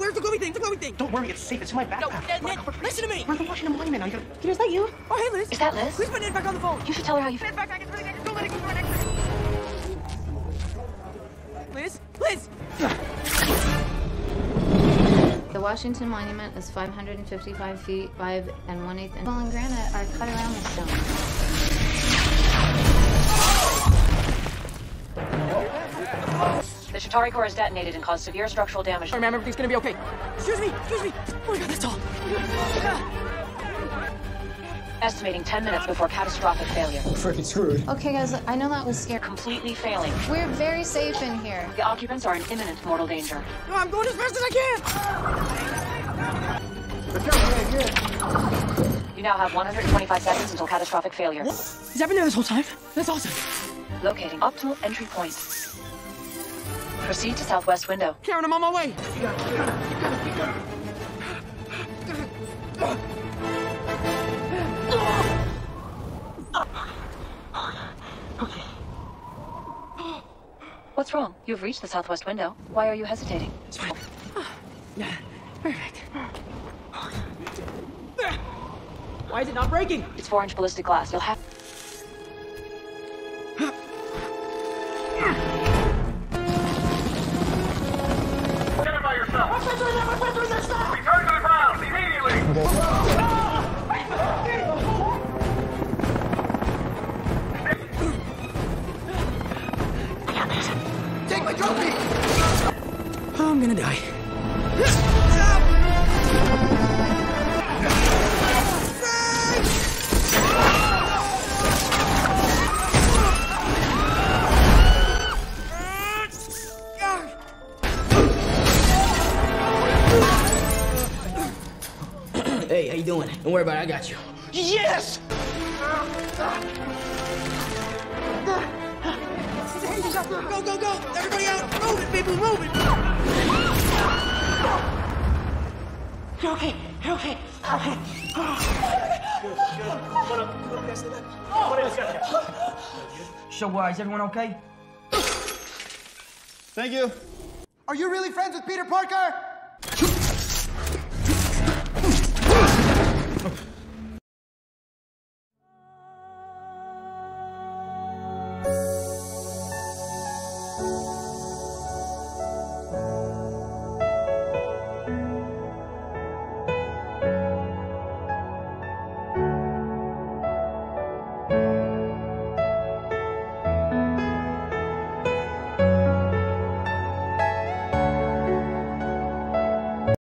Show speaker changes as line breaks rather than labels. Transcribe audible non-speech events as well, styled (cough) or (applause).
where's the glowy thing? The glowy thing.
Don't worry, it's safe. It's in my backpack.
No, Ned, Ned, listen to me.
We're the Washington Monument. I gotta.
Is that you? Oh, hey, Liz.
Is that Liz?
Please put Ned back on the phone.
You should tell her how you feel.
Ned, back, back. It's really dangerous. Don't let it go through our neck. Liz? Liz!
The Washington Monument is 555 feet, 5 and 1 8 inches. Well, and granite are cut around the stone.
The Chitauri core is detonated and caused severe structural damage.
Remember, everything's gonna be okay. Excuse me, excuse me. Oh my god, that's all.
Estimating 10 minutes before catastrophic failure.
Freaking screwed.
Okay, guys, I know that was scary.
Completely failing.
We're very safe in here.
The occupants are in imminent mortal danger.
No, I'm going as fast as I can.
You now have 125 seconds until catastrophic failure.
He's been there this whole time. That's awesome.
Locating optimal entry point. Proceed to southwest window.
Karen, I'm on my way. Okay.
What's wrong? You've reached the southwest window. Why are you hesitating?
It's fine. Yeah, perfect. Why is it not breaking?
It's four inch ballistic glass. You'll have. (laughs)
Take my trophy! Oh, I'm gonna die. Hey, how you doing? Don't worry about it, I got you.
Yes!
Go, go, go! Everybody out! Move it, people, move it!
You're okay. You're okay. Okay.
So, uh, is everyone okay?
Thank you.
Are you really friends with Peter Parker?